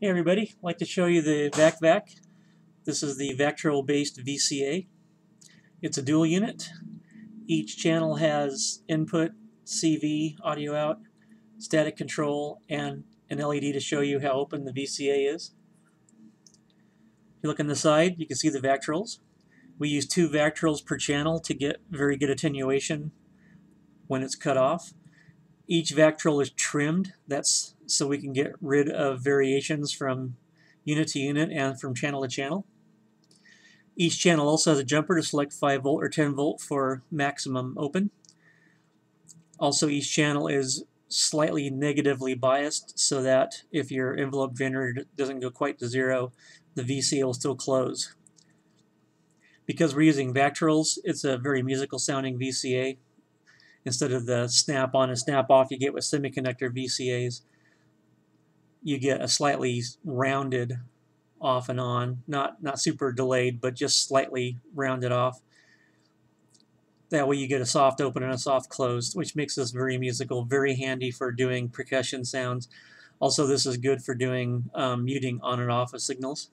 Hey everybody, I'd like to show you the VacVac. This is the Vactrol based VCA. It's a dual unit. Each channel has input, CV, audio out, static control, and an LED to show you how open the VCA is. If you look on the side, you can see the Vactrols. We use two Vactrols per channel to get very good attenuation when it's cut off. Each Vactrol is trimmed. That's so we can get rid of variations from unit to unit and from channel to channel. Each channel also has a jumper to select 5 volt or 10 volt for maximum open. Also each channel is slightly negatively biased so that if your envelope generator doesn't go quite to zero, the VCA will still close. Because we're using Vactrols, it's a very musical sounding VCA instead of the snap on and snap off you get with semiconductor VCAs. You get a slightly rounded off and on, not not super delayed, but just slightly rounded off. That way you get a soft open and a soft close, which makes this very musical, very handy for doing percussion sounds. Also, this is good for doing um, muting on and off of signals.